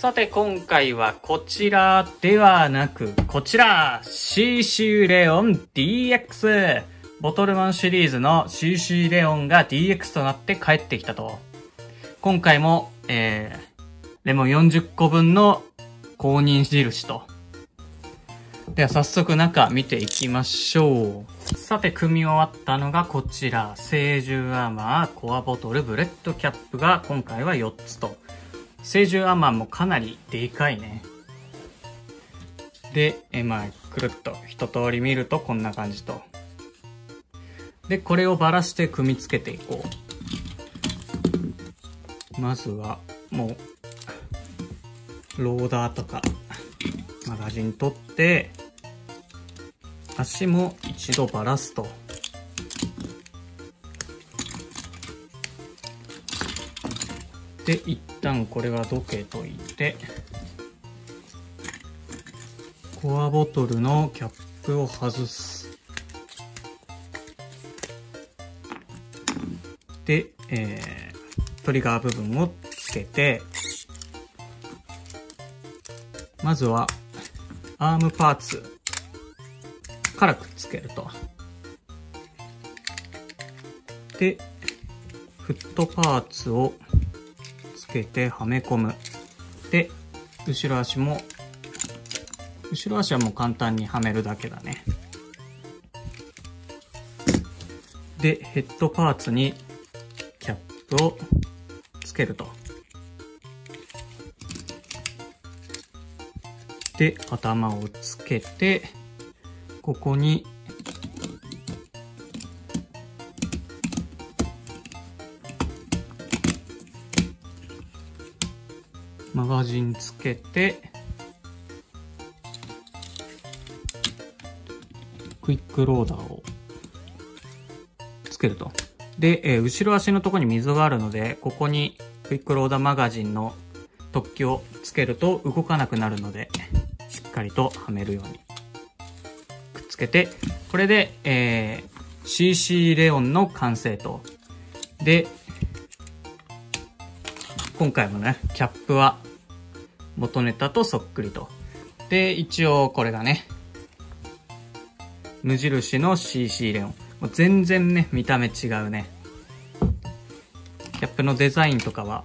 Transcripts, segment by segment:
さて今回はこちらではなく、こちら !CC レオン DX! ボトルマンシリーズの CC レオンが DX となって帰ってきたと。今回も、えー、レモン40個分の公認印と。では早速中見ていきましょう。さて、組み終わったのがこちら。聖獣アーマー、コアボトル、ブレッドキャップが今回は4つと。聖獣アーマーもかなりでかいね。で、え、まあ、くるっと一通り見るとこんな感じと。で、これをばらして組み付けていこう。まずは、もう、ローダーとか、マガジン取って、足も一度ばらすと。で、一旦これはどけといて、コアボトルのキャップを外す。で、えー、トリガー部分をつけて、まずは、アームパーツからくっつけると。で、フットパーツをけてはめ込む。で、後ろ足も、後ろ足はもう簡単にはめるだけだね。で、ヘッドパーツにキャップをつけると。で、頭をつけて、ここにマガジンつけて、クイックローダーをつけると。で、えー、後ろ足のところに溝があるので、ここにクイックローダーマガジンの突起をつけると動かなくなるので、しっかりとはめるようにくっつけて、これで、えー、CC レオンの完成と。で、今回もね、キャップは元ネタとそっくりと。で、一応これがね、無印の CC レオン。もう全然ね、見た目違うね。キャップのデザインとかは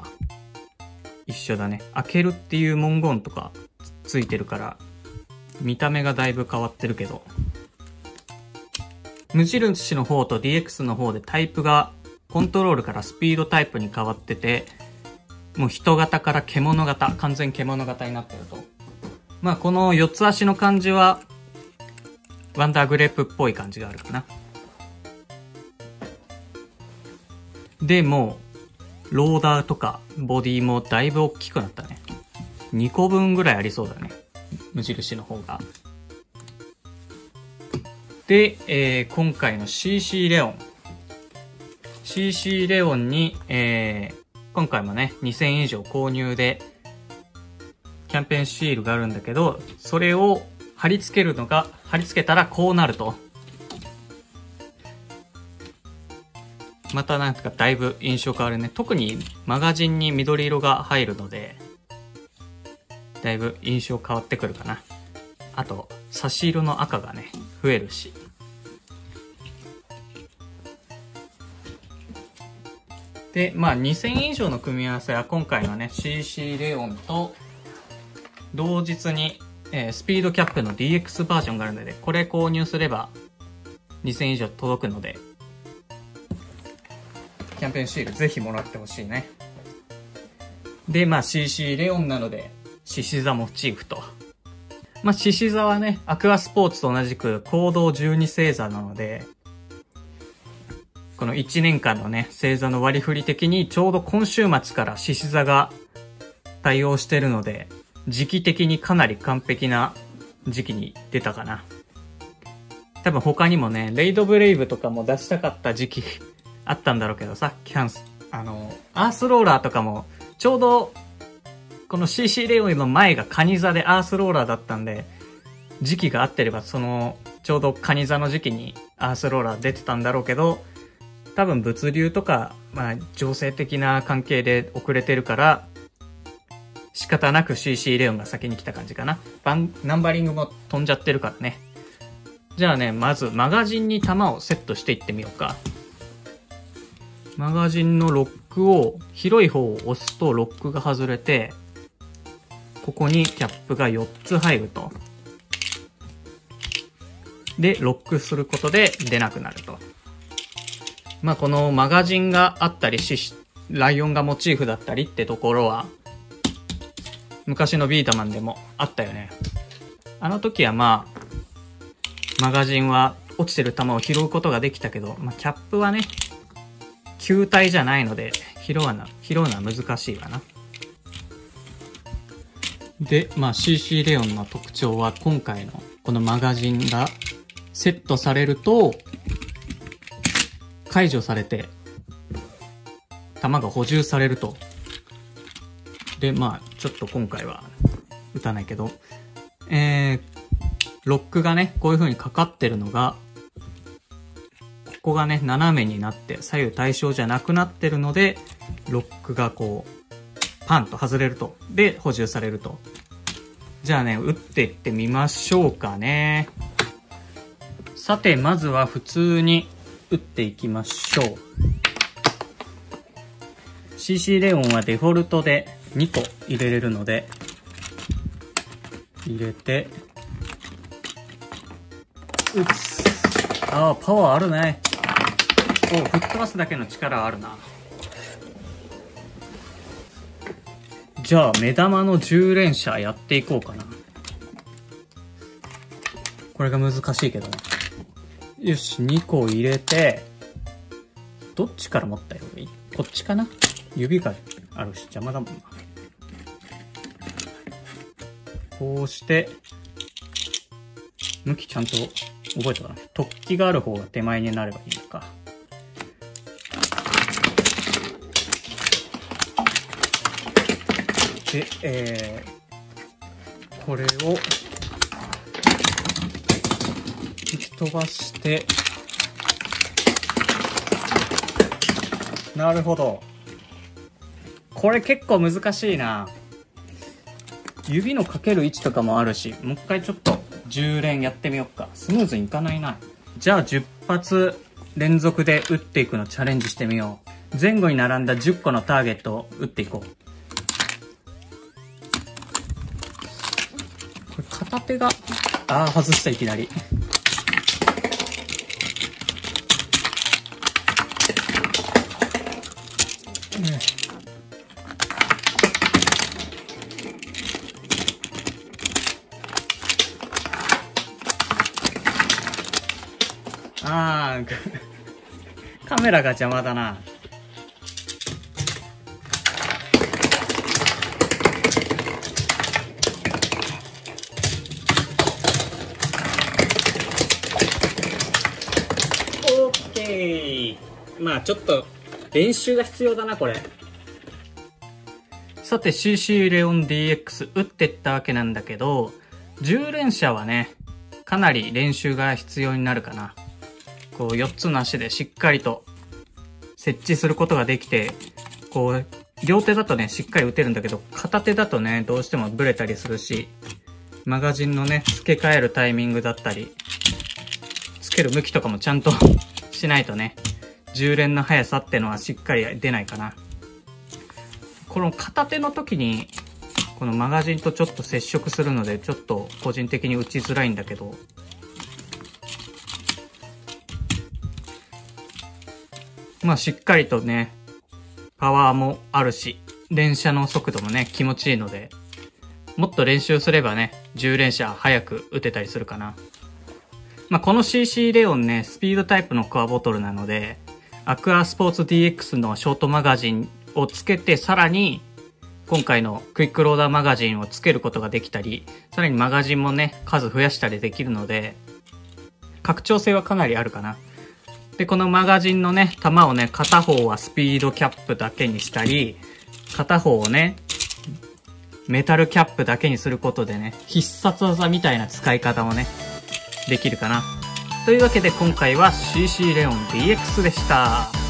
一緒だね。開けるっていう文言とかついてるから、見た目がだいぶ変わってるけど。無印の方と DX の方でタイプがコントロールからスピードタイプに変わってて、もう人型から獣型、完全獣型になってると。まあこの四つ足の感じは、ワンダーグレープっぽい感じがあるかな。で、も、ローダーとかボディもだいぶ大きくなったね。2個分ぐらいありそうだね。無印の方が。で、えー、今回の CC レオン。CC レオンに、えー、今回もね、2000円以上購入で、キャンペーンシールがあるんだけど、それを貼り付けるのが、貼り付けたらこうなると。またなんかだいぶ印象変わるね。特にマガジンに緑色が入るので、だいぶ印象変わってくるかな。あと、差し色の赤がね、増えるし。で、まあ2000以上の組み合わせは今回のね CC レオンと同日に、えー、スピードキャップの DX バージョンがあるので、これ購入すれば2000以上届くので、キャンペーンシールぜひもらってほしいね。で、まあ CC レオンなので、獅子座モチーフと。まあ獅子座はね、アクアスポーツと同じく行動12星座なので、この1年間のね、星座の割り振り的にちょうど今週末から獅子座が対応してるので、時期的にかなり完璧な時期に出たかな。多分他にもね、レイドブレイブとかも出したかった時期あったんだろうけどさ、キャンス、あの、アースローラーとかも、ちょうど、この CC レオンの前がカニ座でアースローラーだったんで、時期が合ってれば、その、ちょうどカニ座の時期にアースローラー出てたんだろうけど、多分物流とか、まあ、情勢的な関係で遅れてるから、仕方なく CC レオンが先に来た感じかな。バン、ナンバリングも飛んじゃってるからね。じゃあね、まずマガジンに弾をセットしていってみようか。マガジンのロックを、広い方を押すとロックが外れて、ここにキャップが4つ入ると。で、ロックすることで出なくなると。まあ、このマガジンがあったりし、ライオンがモチーフだったりってところは、昔のビータマンでもあったよね。あの時はまあ、マガジンは落ちてる弾を拾うことができたけど、まあ、キャップはね、球体じゃないので、拾うな、拾うのは難しいわな。で、まあ CC レオンの特徴は今回のこのマガジンがセットされると、解除されて、弾が補充されると。で、まあ、ちょっと今回は打たないけど、えー、ロックがね、こういう風にかかってるのが、ここがね、斜めになって左右対称じゃなくなってるので、ロックがこう、パンと外れると。で、補充されると。じゃあね、打っていってみましょうかね。さて、まずは普通に打っていきましょう。CC レオンはデフォルトで2個入れれるので、入れて、打つ。ああ、パワーあるね。お吹っ飛ばすだけの力あるな。じゃあ、目玉の10連射やっていこうかな。これが難しいけどね。よし、2個入れて、どっちから持ったよいい？こっちかな？指があるし邪魔だもんな。こうして、向きちゃんと覚えたかない突起がある方が手前になればいいのか。で、えー、これを吹き飛ばして、なるほど。これ結構難しいな。指のかける位置とかもあるし、もう一回ちょっと10連やってみようか。スムーズにいかないな。じゃあ10発連続で撃っていくのチャレンジしてみよう。前後に並んだ10個のターゲットを撃っていこう。これ片手が、ああ、外したいきなり。ああ、カメラが邪魔だな。オッケー。まあちょっと練習が必要だな、これ。さて CC レオン DX 打ってったわけなんだけど、10連射はね、かなり練習が必要になるかな。こう4つの足でしっかりと設置することができて、こう、両手だとね、しっかり打てるんだけど、片手だとね、どうしてもブレたりするし、マガジンのね、付け替えるタイミングだったり、付ける向きとかもちゃんと しないとね、10連の速さってのはしっかり出ないかな。この片手の時に、このマガジンとちょっと接触するので、ちょっと個人的に打ちづらいんだけど、まあしっかりとね、パワーもあるし、連射の速度もね、気持ちいいので、もっと練習すればね、10連射早く打てたりするかな。まあこの CC レオンね、スピードタイプのコアボトルなので、アクアスポーツ DX のショートマガジンをつけて、さらに、今回のクイックローダーマガジンをつけることができたり、さらにマガジンもね、数増やしたりできるので、拡張性はかなりあるかな。で、このマガジンのね、弾をね、片方はスピードキャップだけにしたり、片方をね、メタルキャップだけにすることでね、必殺技みたいな使い方もね、できるかな。というわけで今回は CC レオン DX でした。